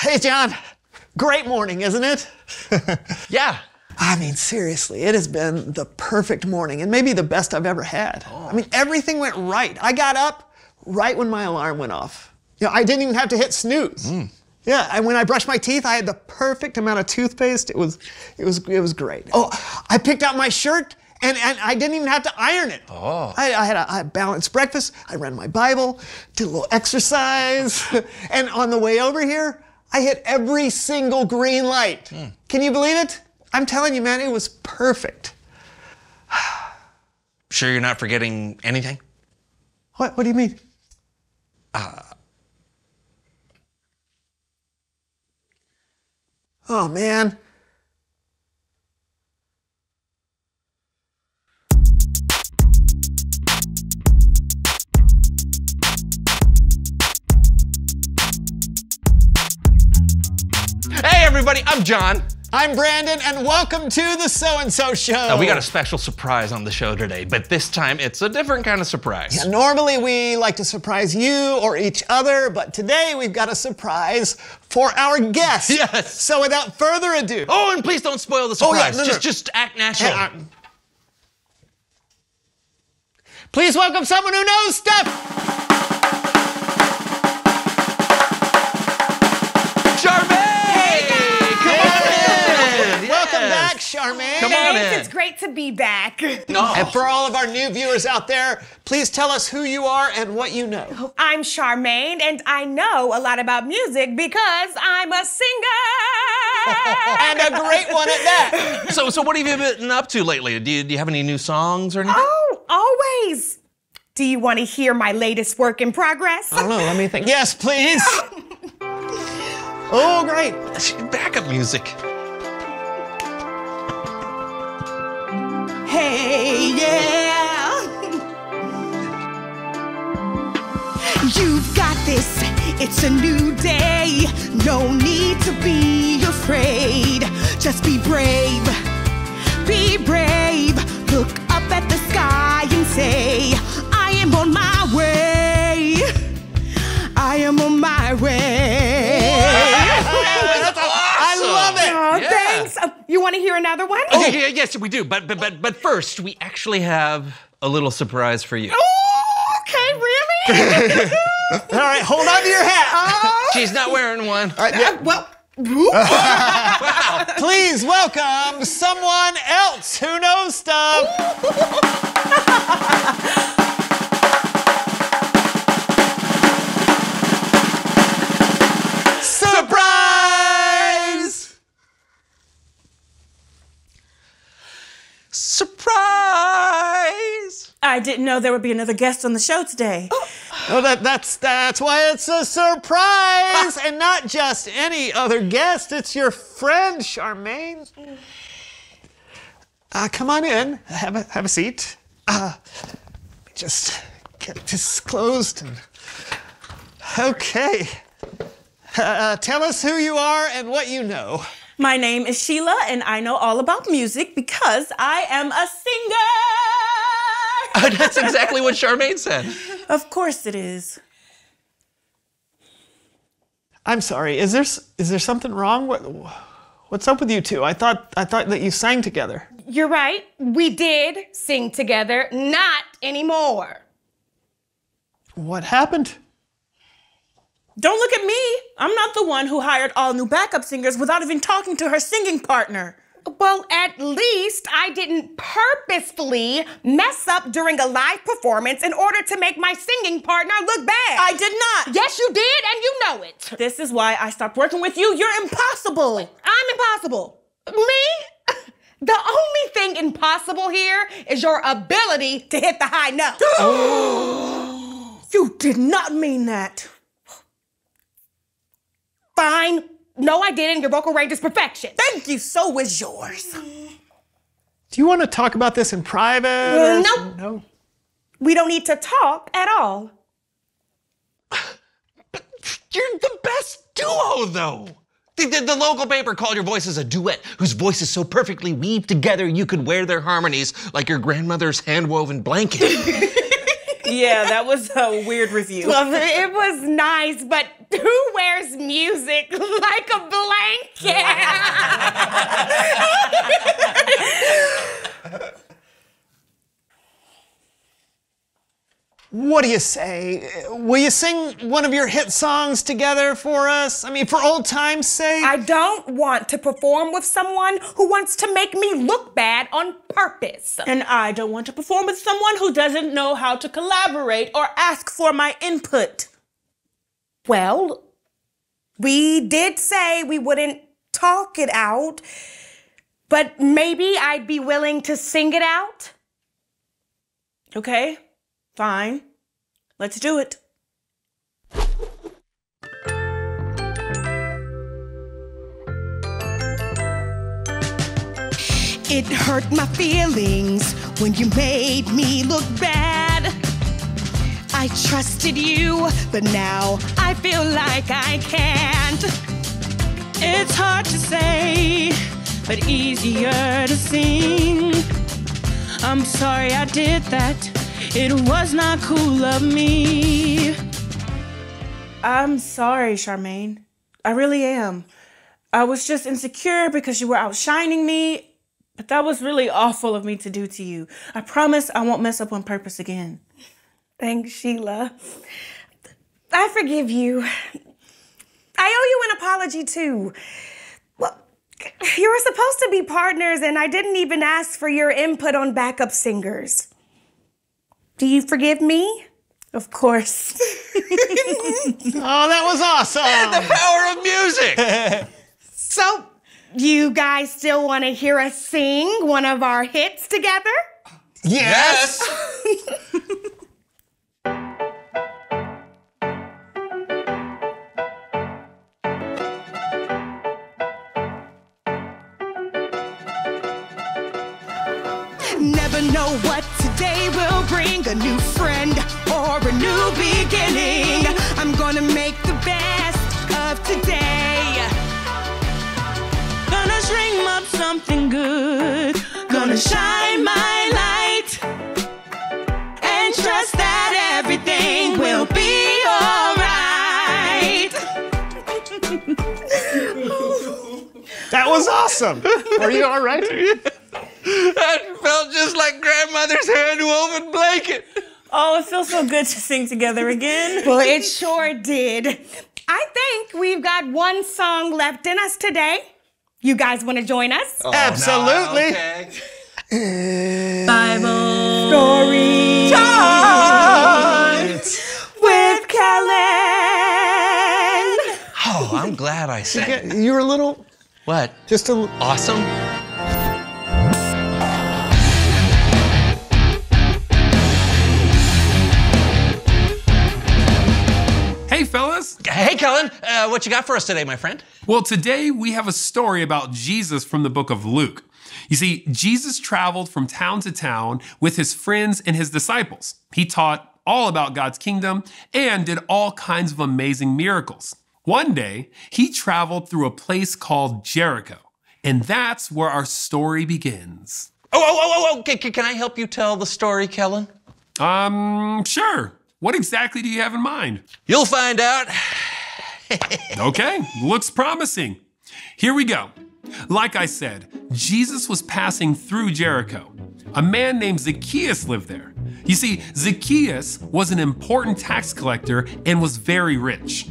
Hey, John. Great morning, isn't it? Yeah. I mean, seriously, it has been the perfect morning and maybe the best I've ever had. Oh. I mean, everything went right. I got up right when my alarm went off. You know, I didn't even have to hit snooze. Hmm. Yeah, and when I brushed my teeth, I had the perfect amount of toothpaste. It was, it was, it was great. Oh, I picked out my shirt and, and I didn't even have to iron it. Oh. I, I had a, I had a balanced breakfast. I read my Bible, did a little exercise, and on the way over here, I hit every single green light. Can you believe it? I'm telling you, man, it was perfect. Sure you're not forgetting anything? What? What do you mean? Uh. Oh man. Everybody, I'm John. I'm Brandon, and welcome to the So and So Show. Uh, we got a special surprise on the show today, but this time it's a different kind of surprise. Yeah, Normally, we like to surprise you or each other, but today we've got a surprise for our guest. Yes. So, without further ado, Oh, and please don't spoil the surprise. Oh, yeah, no, no. Just, just act natural. Uh, please welcome someone who knows stuff. Charmaine. Come on Thanks, in. it's great to be back. No. And for all of our new viewers out there, please tell us who you are and what you know. I'm Charmaine, and I know a lot about music because I'm a singer. And a great one at that. So, so what have you been up to lately? Do you, do you have any new songs or anything? oh, always. Do you want to hear my latest work in progress? I don't know, let me think. Yes, please. Oh, great. Backup music. Yeah. You've got this. It's a new day. No need to be afraid. Just be brave. Be brave. Look up at the sky and say, I am on my way. I am on my way. I love it. Oh, Yeah. thanks. Uh, you want to hear another one? Oh, okay, yeah, yes, we do. But, but, but, but first, we actually have a little surprise for you. Oh, okay, really? All right, hold on to your hat. Oh. She's not wearing one. All right, yeah. Uh, well, Please welcome someone else who knows stuff. I didn't know there would be another guest on the show today. Oh, that, that's that's why it's a surprise, and not just any other guest. It's your friend, Charmaine. Uh, come on in. Have a have a seat. Uh, just get this closed. And... Okay. Uh, tell us who you are and what you know. My name is Sheila, and I know all about music because I am a singer. Oh, that's exactly what Charmaine said. of course it is. I'm sorry. Is there s- is there something wrong? What what's up with you two? I thought I thought that you sang together. You're right. We did sing together, not anymore. What happened? Don't look at me. I'm not the one who hired all new backup singers without even talking to her singing partner. Well, at least I didn't purposefully mess up during a live performance in order to make my singing partner look bad. I did not. Yes, you did, and you know it. This is why I stopped working with you. You're impossible. I'm impossible. Me? The only thing impossible here is your ability to hit the high note. You did not mean that. Fine. No, I didn't. Your vocal range is perfection. Thank you. So is yours. Do you want to talk about this in private? Or- nope. No. We don't need to talk at all. But You're the best duo, though. The, the, the local paper called your voices a duet whose voices so perfectly weave together you could wear their harmonies like your grandmother's hand-woven blanket. Yeah, that was a weird review. Well, it was nice, but who wears music music like a blanket. What do you say? Will you sing one of your hit songs together for us? I mean, for old time's sake? I don't want to perform with someone who wants to make me look bad on purpose. And I don't want to perform with someone who doesn't know how to collaborate or ask for my input. Well, we did say we wouldn't talk it out, but maybe I'd be willing to sing it out. Okay, fine. Let's do it. It hurt my feelings when you made me look bad. I trusted you, but now I feel like I can't. It's hard to say, but easier to sing. I'm sorry I did that. It was not cool of me. I'm sorry, Charmaine. I really am. I was just insecure because you were outshining me, but that was really awful of me to do to you. I promise I won't mess up on purpose again. Thanks, Sheila. I forgive you. I owe you an apology, too. Well, you were supposed to be partners, and I didn't even ask for your input on backup singers. Do you forgive me? Of course. oh, that was awesome. The power of music. So, you guys still want to hear us sing one of our hits together? yes. Never know what today will bring a new friend or a new beginning. I'm gonna make the best of today. Gonna dream up something good. Gonna shine my light. And trust that everything will be alright. That was awesome. Are you all right? That felt just like grandmother's hand woven blanket. Oh, it feels so good to sing together again. Well, it sure did. I think we've got one song left in us today. You guys want to join us? Oh, Absolutely. Okay. Bible story with Kellen. Oh, I'm glad I sang. You were a little, What? just a little. Awesome. Hey, Kellen, uh, what you got for us today, my friend? Well, today we have a story about Jesus from the book of Luke. You see, Jesus traveled from town to town with his friends and his disciples. He taught all about God's kingdom and did all kinds of amazing miracles. One day, he traveled through a place called Jericho, and that's where our story begins. Oh, oh, oh, oh, oh. Can, can I help you tell the story, Kellen? Um, sure. What exactly do you have in mind? You'll find out. Okay, looks promising. Here we go. Like I said, Jesus was passing through Jericho. A man named Zacchaeus lived there. You see, Zacchaeus was an important tax collector and was very rich.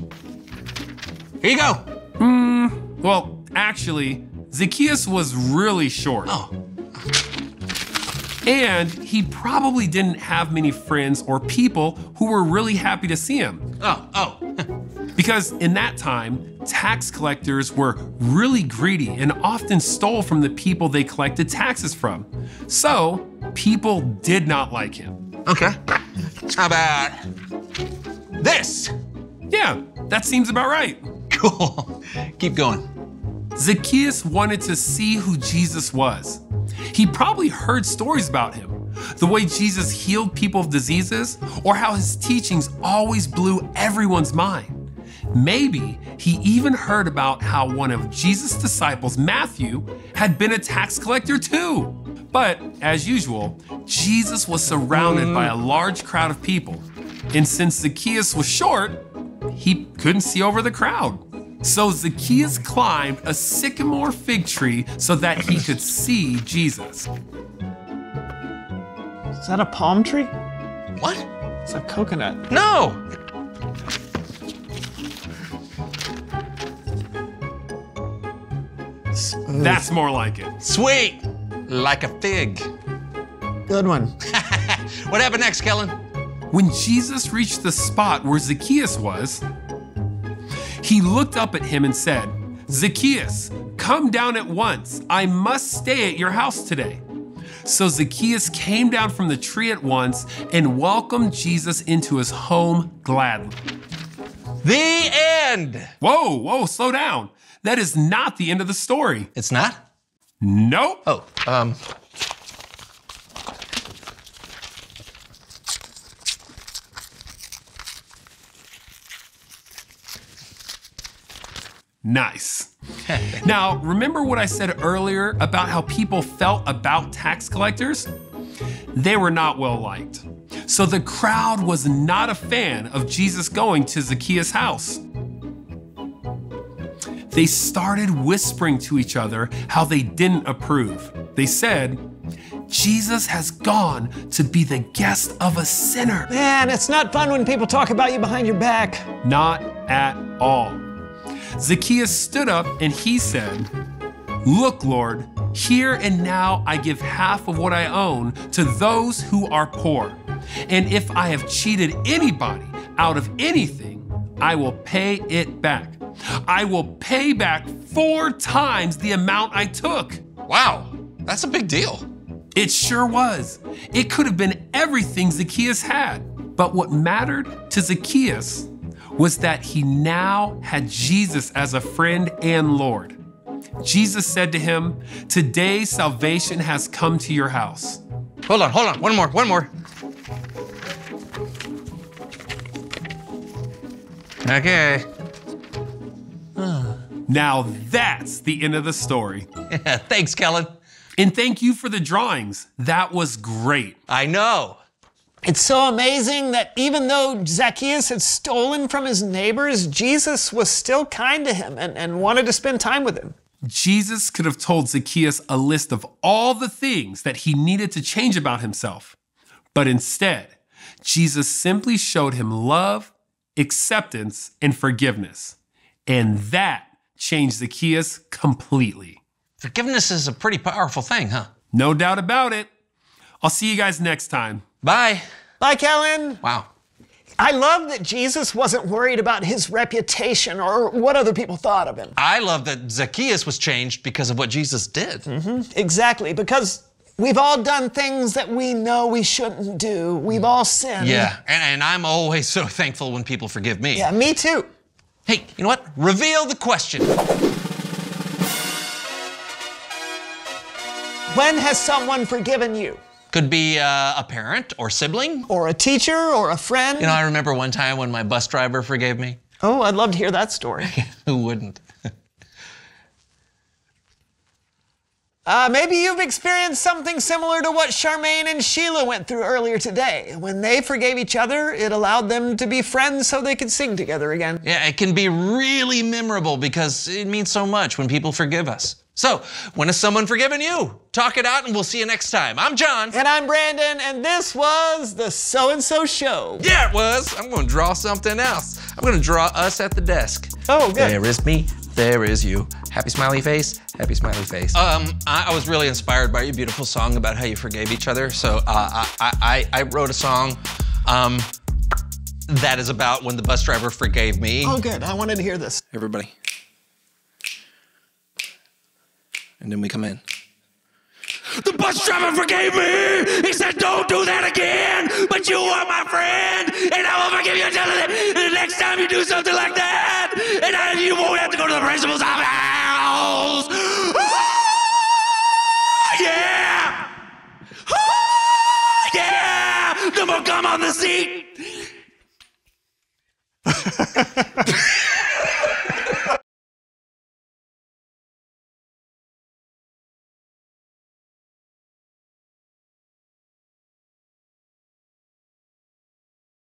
Here you go. Hmm, Well, actually, Zacchaeus was really short. Oh, And he probably didn't have many friends or people who were really happy to see him. oh, oh. Because in that time, tax collectors were really greedy and often stole from the people they collected taxes from. So, people did not like him. Okay. How about this? Yeah, that seems about right. Cool. Keep going. Zacchaeus wanted to see who Jesus was. He probably heard stories about him, the way Jesus healed people of diseases, or how his teachings always blew everyone's mind. Maybe he even heard about how one of Jesus' disciples, Matthew, had been a tax collector too. But as usual, Jesus was surrounded by a large crowd of people. And since Zacchaeus was short, he couldn't see over the crowd. So Zacchaeus climbed a sycamore fig tree so that he could see Jesus. Is that a palm tree? What? It's a coconut. No. That's more like it. Sweet. Like a fig. Good one. What happened next, Kellen? When Jesus reached the spot where Zacchaeus was, he looked up at him and said, Zacchaeus, come down at once. I must stay at your house today. So Zacchaeus came down from the tree at once and welcomed Jesus into his home gladly. The end. Whoa, whoa, slow down. That is not the end of the story. It's not? Nope. Oh, um, Nice. now, remember what I said earlier about how people felt about tax collectors? They were not well liked. So the crowd was not a fan of Jesus going to Zacchaeus' house. They started whispering to each other how they didn't approve. They said, Jesus has gone to be the guest of a sinner. Man, it's not fun when people talk about you behind your back. Not at all. Zacchaeus stood up and he said, Look, Lord, here and now I give half of what I own to those who are poor. And if I have cheated anybody out of anything, I will pay it back. I will pay back four times the amount I took. wow. That's a big deal. It sure was. It could have been everything Zacchaeus had. But what mattered to Zacchaeus was that he now had Jesus as a friend and Lord. Jesus said to him, Today salvation has come to your house. Hold on, hold on. One more, one more. Okay. Now that's the end of the story. Thanks, Kellen. And thank you for the drawings. That was great. I know. It's so amazing that even though Zacchaeus had stolen from his neighbors, Jesus was still kind to him and, and wanted to spend time with him. Jesus could have told Zacchaeus a list of all the things that he needed to change about himself. But instead, Jesus simply showed him love, acceptance, and forgiveness. And that changed Zacchaeus completely. Forgiveness is a pretty powerful thing, huh? No doubt about it. I'll see you guys next time. Bye. Bye, Kellen. Wow. I love that Jesus wasn't worried about his reputation or what other people thought of him. I love that Zacchaeus was changed because of what Jesus did. Mm-hmm. Exactly, because we've all done things that we know we shouldn't do. We've all sinned. Yeah, and, and I'm always so thankful when people forgive me. Yeah, me too. Hey, you know what? Reveal the question. When has someone forgiven you? Could be uh, a parent or sibling. Or a teacher or a friend? You know, I remember one time when my bus driver forgave me. oh, I'd love to hear that story. Who wouldn't? Uh, maybe you've experienced something similar to what Charmaine and Sheila went through earlier today. When they forgave each other, it allowed them to be friends so they could sing together again. Yeah, it can be really memorable because it means so much when people forgive us. So, when has someone forgiven you? Talk it out and we'll see you next time. I'm John. And I'm Brandon, and this was the So and So Show. Yeah, it was. I'm going to draw something else. I'm going to draw us at the desk. Oh, good. There is me. There is you. Happy smiley face. Happy smiley face. Um, I, I was really inspired by your beautiful song about how you forgave each other. So uh, I, I, I wrote a song um, that is about when the bus driver forgave me. Oh, good. I wanted to hear this. Everybody. And then we come in. The bus driver forgave me. He said, "Don't do that again." But you are my friend, and I will forgive you until the, the next time you do something like that. And I, you won't have to go to the principal's office. Ah, yeah. Ah, yeah. Then we'll come on the seat.